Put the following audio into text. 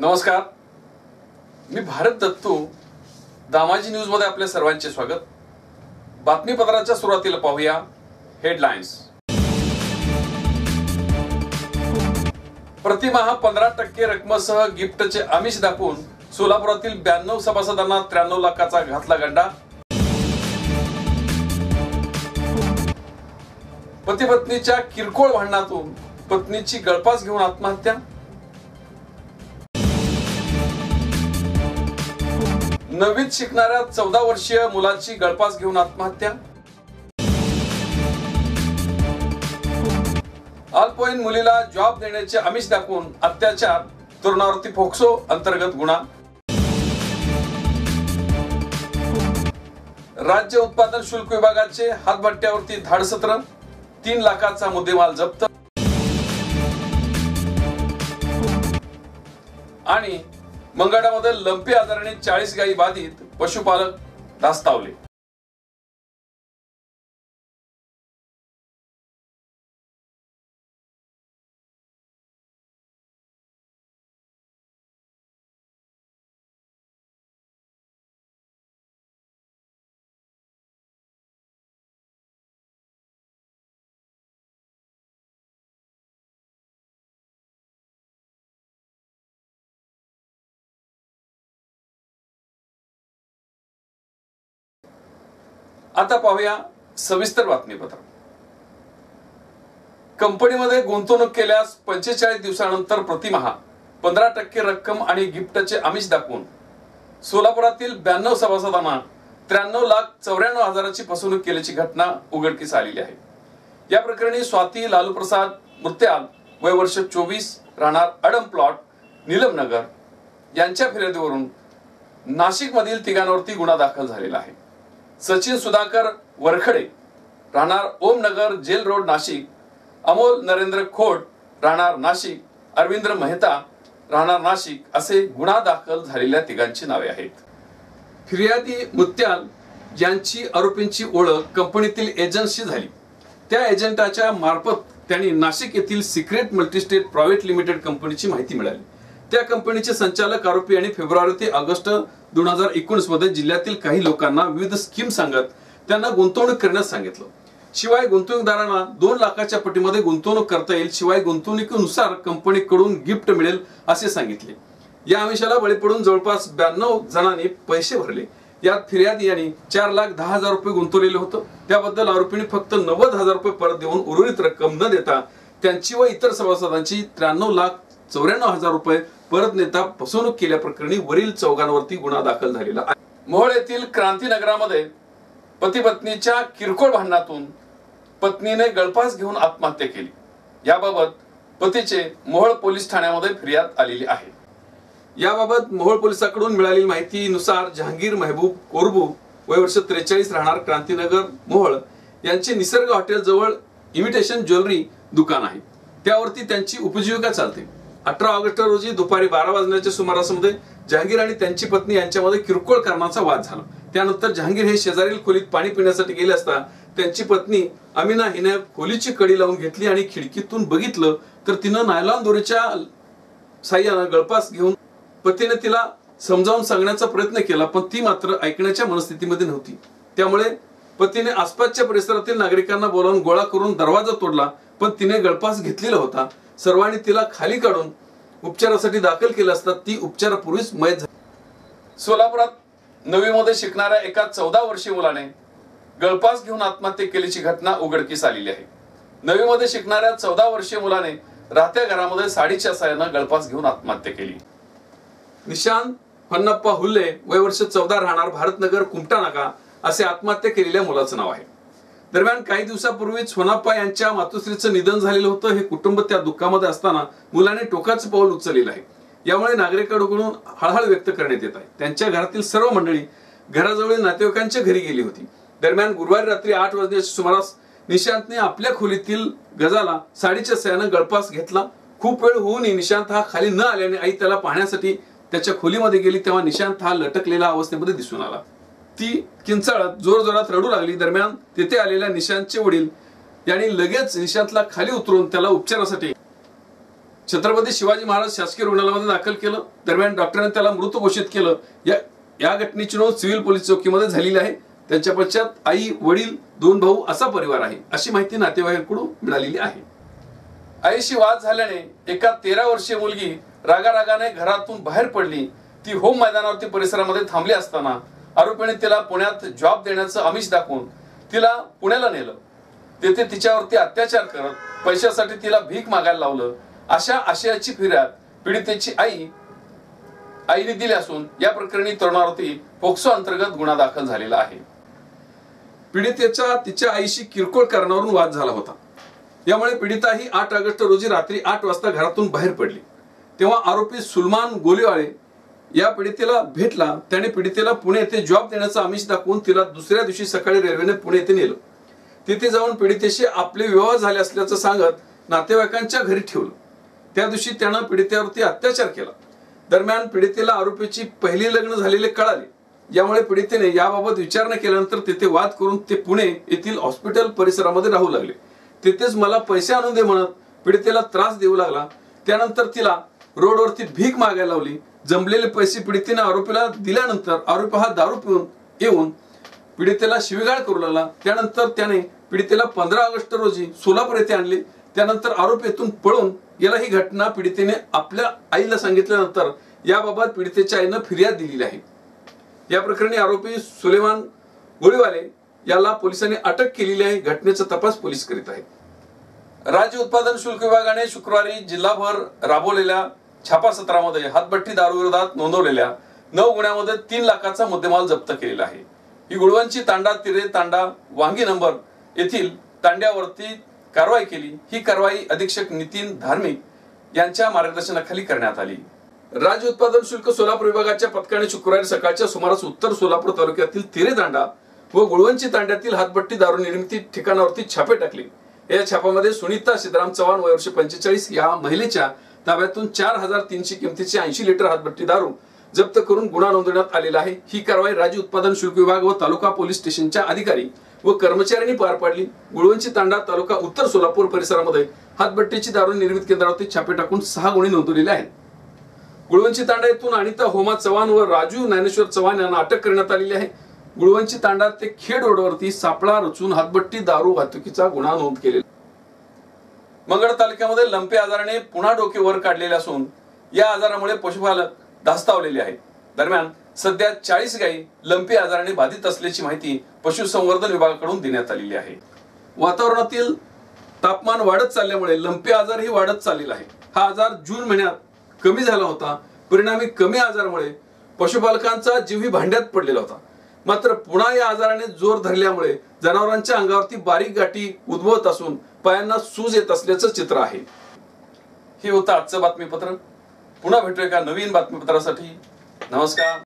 नमस्कार. मी भारत दत्तू. दामाजी न्यूजमध्ये आपल्या सर्वांचे स्वागत. बातमीपत्राच्या सुरुवातीला पाहूया हेडलाईन्स प्रतिमाहा पंधरा टक्के रकमेसह गिफ्टचे आमिष दाखवून सोलापुरातील ब्याण्णव सभासदांना त्र्याण्णव लाखाचा घातला गंडा. पती पत्नीच्या किरकोळ भांडणातून पत्नीची गळपास घेऊन आत्महत्या. नवीन शिकणाऱ्या चौदा वर्षीय मुलाची गळपास घेऊन आत्महत्या? अल्पवयीन मुलीला जॉब देण्याचे आमिष दाखवून अत्याचार तरुणावरती फोक्सो अंतर्गत गुन्हा. राज्य उत्पादन शुल्क विभागाचे हातभट्ट्यावरती धाडसत्र तीन लाखाचा मुद्देमाल जप्त. आणि मंगळामध्ये लंपी आजाराने चाळीस गायी बाधित पशुपालक धास्तावले आता पाहूया सविस्तर बातमीपत्र. कंपनीमध्ये गुंतवणूक केल्यास पंचेचाळीस दिवसानंतर प्रतिमहा पंधरा टक्के रक्कम आणि गिफ्टचे आमिष दाखवून सोलापुरातील ब्याण्णव सभासदांना त्र्याण्णव लाख चौऱ्याण्णव हजाराची फसवणूक केल्याची घटना उघडकीस आलेली आहे. या प्रकरणी स्वाती लालू प्रसाद मृत्याल वय वर्ष चोवीस राहणार अडम प्लॉट नीलमनगर यांच्या फिर्यादीवरून नाशिकमधील तिघांवरती गुन्हा दाखल झालेला आहे. सचिन सुधाकर वरखडे राहणार ओमनगर जेल रोड नाशिक अमोल नरेंद्र खोट राहणार नाशिक अरविंद्र मेहता राहणार नाशिक असे गुन्हा दाखल झालेल्या तिघांची नावे आहेत. फिर्यादी मुत्याल यांची आरोपींची ओळख कंपनीतील एजंटशी झाली. त्या एजंटाच्या मार्फत त्यांनी नाशिक येथील सिक्रेट मल्टीस्टेट प्रायव्हेट लिमिटेड कंपनीची माहिती मिळाली. त्या कंपनीचे संचालक आरोपी आणि फेब्रुवारी ते ऑगस्ट दोन हजार एकोणीसमध्ये जिल्ह्यातील काही लोकांना विविध स्कीम सांगत त्यांना गुंतवणूक करण्यास सांगितलं. शिवाय गुंतवणूकदारांना दोन लाखाच्या पटीमध्ये गुंतवणूक करता येईल शिवाय गुंतवणुकीनुसार कंपनीकडून गिफ्ट मिळेल असे सांगितले. या आमिषाला बळी पडून जवळपास ब्याण्णव जणांनी पैसे भरले. यात फिर्यादी यांनी चार लाख दहा हजार रुपये गुंतवलेले होतं. त्याबद्दल आरोपीने फक्त नव्वद हजार रुपये परत देऊन उर्वरित रक्कम न देता त्यांची व इतर सभासदांची त्र्याण्णव लाख चौऱ्याण्णव हजार रुपये परत नेता फसवणूक केल्याप्रकरणी वरील चौघांवरती गुन्हा दाखल झालेला आहे. मोहोळ येथील क्रांतीनगरामध्ये पती पत्नीच्या किरकोळ भांडणातून पत्नीने गळफास घेऊन आत्महत्या केली. याबाबत पतीचे मोहोळ पोलीस ठाण्यामध्ये फिर्याद आलेली आहे. याबाबत मोहोळ पोलिसांकडून मिळालेली माहितीनुसार जहांगीर महबूब कोरबू वय वर्ष त्रेचाळीस राहणार क्रांतीनगर मोहोळ यांचे निसर्ग हॉटेल जवळ इमिटेशन ज्वेलरी दुकान आहे. त्यावरती त्यांची उपजीविका चालते. अठरा ऑगस्ट रोजी दुपारी बारा वाजण्याच्या सुमारासमध्ये जहांगीर आणि त्यांची पत्नी यांच्यामध्ये किरकोळ कारणाचा वाद झाला. त्यानंतर जहांगीर हे शेजारील खोलीत पाणी पिण्यासाठी गेले असता त्यांची पत्नी अमिना हिने खोलीची कडी लावून घेतली आणि खिडकीतून बघितलं तर तिनं नायलॉन दोरीच्या साह्यानं गळपास घेऊन पतीने तिला समजावून सांगण्याचा प्रयत्न केला पण ती मात्र ऐकण्याच्या मनस्थितीमध्ये नव्हती. त्यामुळे पतीने आसपासच्या परिसरातील नागरिकांना बोलावून गोळा करून दरवाजा तोडला पण तिने गळपास घेतलेला होता. सर्वांनी तिला खाली काढून उपचारासाठी दाखल केलं असता ती उपचारापूर्वीच मयत झाली. सोलापुरात नवीमध्ये शिकणाऱ्या एका चौदा वर्षीय मुलाने गळपास घेऊन आत्महत्या केल्याची घटना उघडकीस आलेली आहे. नवीमध्ये शिकणाऱ्या चौदा वर्षीय मुलाने राहत्या घरामध्ये साडीच्या साह्यानं गळपास घेऊन आत्महत्या केली. निशांत होन्नप्पा हुल्ले वय वर्ष चौदा राहणार भारतनगर कुमटा नाका असे आत्महत्या केलेल्या मुलाचं नाव आहे. दरम्यान काही दिवसापूर्वीच होनाप्पा यांच्या मातोश्रीचं निधन झालेलं होतं. हे कुटुंब त्या दुःखामध्ये असताना मुलाने टोकाचं पाऊल उचललेलं आहे. यामुळे नागरिकांकडून हळहळ व्यक्त करण्यात येत आहे. त्यांच्या घरातील सर्व मंडळी घराजवळील नातेवाईकांच्या घरी गेली होती. दरम्यान गुरुवारी रात्री आठ वाजण्याच्या सुमारास निशांतने आपल्या खोलीतील गजाला साडीच्या सह्यानं गळपास घेतला. खूप वेळ होऊनही निशांत हा खाली न आल्याने आई त्याला पाहण्यासाठी त्याच्या खोलीमध्ये गेली तेव्हा निशांत हा लटकलेला अवस्थेमध्ये दिसून आला. ती किंचाळत जोरजोरात रडू लागली. दरम्यान तेथे आलेल्या निशांतचे वडील यांनी लगेच निशांतला खाली उतरून त्याला उपचारासाठी छत्रपती शिवाजी महाराज शासकीय रुग्णालयामध्ये दाखल केलं. दरम्यान डॉक्टरांनी त्याला मृत घोषित केलं. या या घटनेची नोंद सिव्हिल पोलीस चौकीमध्ये झालेली आहे. त्यांच्या पश्चात आई वडील दोन भाऊ असा परिवार आहे. अशी माहिती नातेवाईकांकडून मिळालेली आहे. आईशी वाद झाल्याने एका तेरा वर्षीय मुलगी रागारागाने घरातून बाहेर पडली. ती होम मैदानावरती परिसरामध्ये थांबली असताना आरोपीने तिला पुण्यात जॉब देण्याचं आमिष दाखवून तिला पुण्याला नेलं. तेथे तिच्यावरती अत्याचार करत पैशासाठी तिला भीक मागायला लावलं. अशा आशयाची फिर्याद पीडितेची आई आईने दिली असून या प्रकरणी तरुणावरती पोक्सो अंतर्गत गुन्हा दाखल झालेला आहे. पीडितेचा तिच्या आईशी किरकोळ कारणावरून वाद झाला होता. यामुळे पीडिता ही आठ ऑगस्ट रोजी रात्री आठ वाजता घरातून बाहेर पडली. तेव्हा आरोपी सुलमान गोलीवाळे या पीडितेला भेटला त्याने पीडितेला पुणे येथे जॉब देण्याचा आमिष दाखवून तिला दुसऱ्या दिवशी सकाळी रेल्वेने पुणे येथे नेलं. तिथे जाऊन पीडितेशी आपले विवाह झाले असल्याचं सांगत नातेवाईकांच्या घरी ठेवलं. त्या दिवशी त्यानं पीडितेवरती अत्याचार केला. दरम्यान पीडितेला आरोपीची पहिली लग्न झालेले कळाले. यामुळे पीडितेने याबाबत विचारणा केल्यानंतर तेथे वाद करून ते पुणे येथील हॉस्पिटल परिसरामध्ये राहू लागले. तेथेच मला पैसे आणून दे म्हणत पीडितेला त्रास देऊ लागला. त्यानंतर तिला रोडवरती भीक मागायला लावली जमलेले पैसे पीडितेने आरोपीला दिल्यानंतर आरोपी हा दारू पिऊन येऊन पीडितेला शिवीगाळ करू लागला. त्यानंतर त्याने पीडितेला पंधरा ऑगस्ट रोजी सोलापूर येथे आणले. त्यानंतर आरोपी येथून पळून गेला. ही घटना पीडितेने आपल्या आईला सांगितल्यानंतर याबाबत पीडितेच्या आईनं फिर्याद दिलेली आहे. या प्रकरणी आरोपी सुलेमान गोळीवाले याला पोलिसांनी अटक केलेली आहे. घटनेचा तपास पोलीस करीत आहेत राज्य उत्पादन शुल्क विभागाने शुक्रवारी जिल्हाभर राबवलेल्या छापा सत्रामध्ये हातभट्टी दारूविरोधात नोंदवलेल्या नऊ गुन्ह्यामध्ये तीन लाखाचा मुद्देमाल जप्त केलेला आहे. ही गुळवंची तांडा तिरे तांडा वांगी नंबर येथील तांड्यावरती कारवाई केली. ही कारवाई अधीक्षक नितीन धार्मिक यांच्या मार्गदर्शनाखाली करण्यात आली. राज्य उत्पादन शुल्क सोलापूर विभागाच्या पथकाने शुक्रवारी सकाळच्या सुमारास उत्तर सोलापूर तालुक्यातील तिरे तांडा व गुळवंची तांड्यातील हातभट्टी दारू निर्मिती ठिकाणावरती छापे टाकले. या छापामध्ये सुनीता सिद्धराम चव्हाण वय वर्ष पंचेचाळीस या महिलेच्या ताब्यातून चार हजार तीनशे किमतीची ऐंशी लिटर हातभट्टी दारू जप्त करून गुन्हा नोंदवण्यात आलेला आहे. ही कारवाई राज्य उत्पादन शुल्क विभाग व तालुका पोलीस स्टेशनच्या अधिकारी व कर्मचाऱ्यांनी पार पाडली. गुळवंची तांडा तालुका उत्तर सोलापूर परिसरामध्ये हातभट्टीची दारू निर्मित केंद्रावरती छापे टाकून सहा गुन्हे नोंदवलेले आहेत. गुळवंची तांडा येथून अनिता होमा चव्हाण व राजू ज्ञानेश्वर चव्हाण यांना अटक करण्यात आलेली आहे. गुळवंची तांडा ते खेड रोडवरती सापळा रचून हातभट्टी दारू वाहतुकीचा गुन्हा नोंद केलेला मंगळ तालुक्यामध्ये लंपे आजाराने पुन्हा डोके वर काढलेले असून या आजारामुळे पशुपालक धास्तावलेले आहेत. दरम्यान सध्या चाळीस गायी लंपी आजाराने बाधित असल्याची माहिती पशुसंवर्धन विभागाकडून देण्यात आलेली आहे. वातावरणातील तापमान वाढत चालल्यामुळे लंपी आजार ही वाढत चाललेला आहे. हा आजार जून महिन्यात कमी झाला होता. परिणामी कमी आजारामुळे पशुपालकांचा जीवही भांड्यात पडलेला होता. मात्र पुन्हा या आजाराने जोर धरल्यामुळे जनावरांच्या अंगावरती बारीक गाठी उद्भवत असून पायांना सूज येत असल्याचं चित्र आहे. हे होतं आजचं बातमीपत्र. पुन्हा भेटूया एका नवीन बातमीपत्रासाठी. नमस्कार.